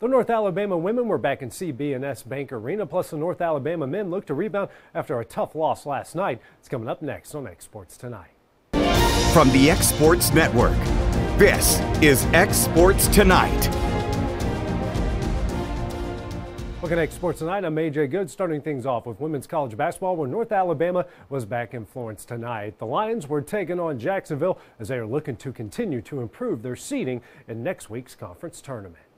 The North Alabama women were back in CB&S Bank Arena, plus the North Alabama men look to rebound after a tough loss last night. It's coming up next on X Sports Tonight. From the X Sports Network, this is X Sports Tonight. Looking at Sports Tonight, I'm AJ Good, starting things off with women's college basketball, where North Alabama was back in Florence tonight. The Lions were taking on Jacksonville as they are looking to continue to improve their seeding in next week's conference tournament.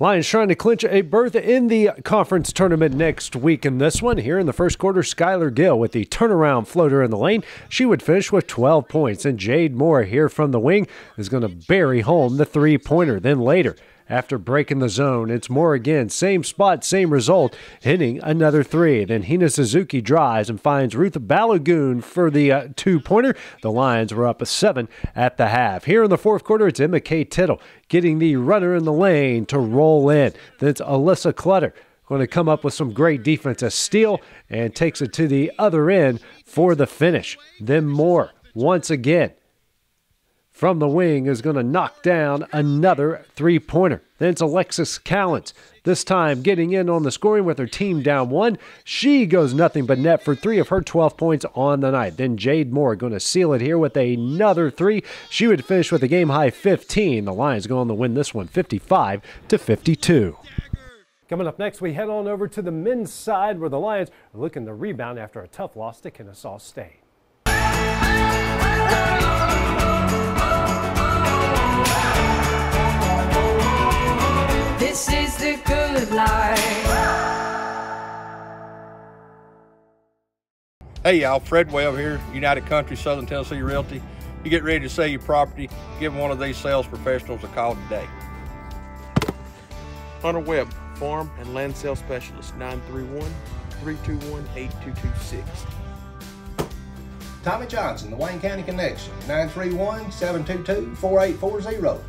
Lions trying to clinch a berth in the conference tournament next week. In this one, here in the first quarter, Skylar Gill with the turnaround floater in the lane. She would finish with 12 points. And Jade Moore here from the wing is going to bury home the three pointer. Then later, after breaking the zone. It's Moore again, same spot, same result, hitting another three. Then Hina Suzuki drives and finds Ruth Balogun for the uh, two pointer. The Lions were up a seven at the half. Here in the fourth quarter, it's Emma K. Tittle getting the runner in the lane to roll in. Then it's Alyssa Clutter going to come up with some great defense, a steal, and takes it to the other end for the finish. Then Moore once again from the wing is going to knock down another three pointer. Then it's Alexis Callens, this time getting in on the scoring with her team down one. She goes nothing but net for three of her 12 points on the night. Then Jade Moore going to seal it here with another three. She would finish with a game high 15. The Lions go on to win this one 55 to 52. Coming up next, we head on over to the men's side where the Lions are looking to rebound after a tough loss to Kennesaw State. Hey y'all, Fred Webb here, United Country Southern Tennessee Realty. You get ready to sell your property, give one of these sales professionals a call today. Hunter Webb, Farm and Land Sales Specialist, 931 321 8226. Tommy Johnson, the Wayne County Connection, 931 722 4840.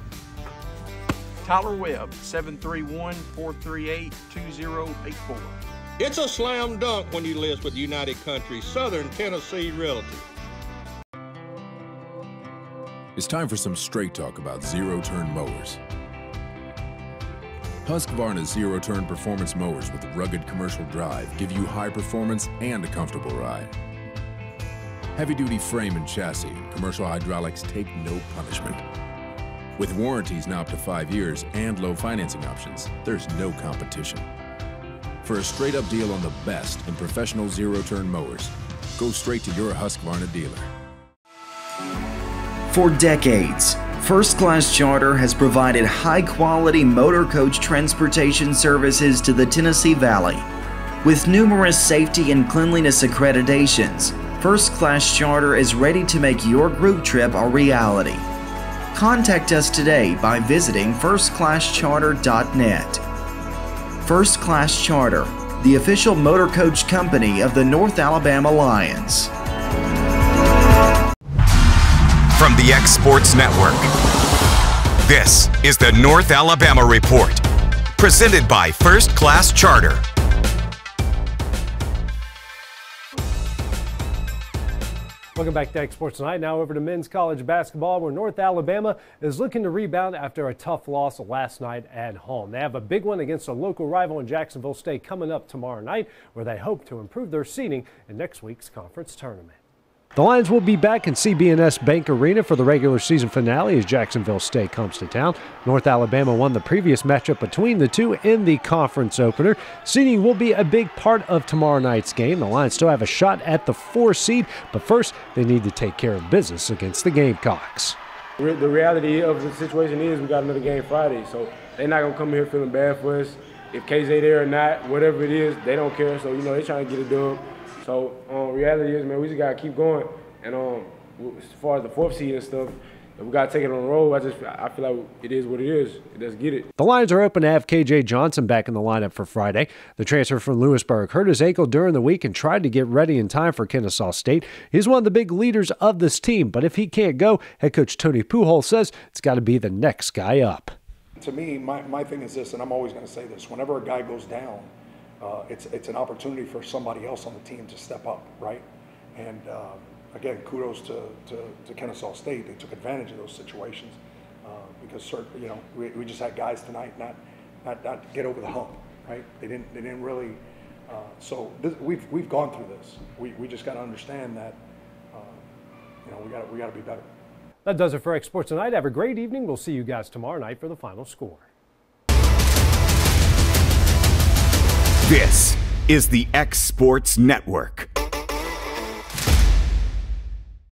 Tyler Webb, 731 438 2084. It's a slam dunk when you list with United Country Southern Tennessee Realty. It's time for some straight talk about zero turn mowers. Husqvarna zero turn performance mowers with rugged commercial drive give you high performance and a comfortable ride. Heavy duty frame and chassis, commercial hydraulics take no punishment. With warranties now up to five years and low financing options, there's no competition. For a straight up deal on the best in professional zero turn mowers, go straight to your Husqvarna dealer. For decades, First Class Charter has provided high quality motor coach transportation services to the Tennessee Valley. With numerous safety and cleanliness accreditations, First Class Charter is ready to make your group trip a reality. Contact us today by visiting firstclasscharter.net. First Class Charter, the official motor coach company of the North Alabama Lions. From the X Sports Network, this is the North Alabama Report, presented by First Class Charter. Welcome back to X Sports Tonight. Now over to men's college basketball, where North Alabama is looking to rebound after a tough loss last night at home. They have a big one against a local rival in Jacksonville State coming up tomorrow night, where they hope to improve their seeding in next week's conference tournament. The Lions will be back in CB&S Bank Arena for the regular season finale as Jacksonville State comes to town. North Alabama won the previous matchup between the two in the conference opener. Seeding will be a big part of tomorrow night's game. The Lions still have a shot at the four seed, but first they need to take care of business against the Gamecocks. The reality of the situation is we got another game Friday, so they're not gonna come here feeling bad for us. If KJ there or not, whatever it is, they don't care. So you know they're trying to get a dub. So um, reality is, man, we just gotta keep going. And um, as far as the fourth seed and stuff, we gotta take it on the road. I just I feel like it is what it is. Let's get it. The Lions are open to have KJ Johnson back in the lineup for Friday. The transfer from Lewisburg hurt his ankle during the week and tried to get ready in time for Kennesaw State. He's one of the big leaders of this team, but if he can't go, head coach Tony Pujols says it's got to be the next guy up. To me, my, my thing is this, and I'm always going to say this: whenever a guy goes down, uh, it's it's an opportunity for somebody else on the team to step up, right? And uh, again, kudos to, to, to, Kennesaw State. They took advantage of those situations uh, because certain, you know we, we just had guys tonight not not, not get over the hump, right? They didn't, they didn't really, uh, so this, we've, we've gone through this. We, we just got to understand that, uh, you know, we got we got to be better. That does it for X Sports Tonight. Have a great evening. We'll see you guys tomorrow night for the final score. This is the X Sports Network.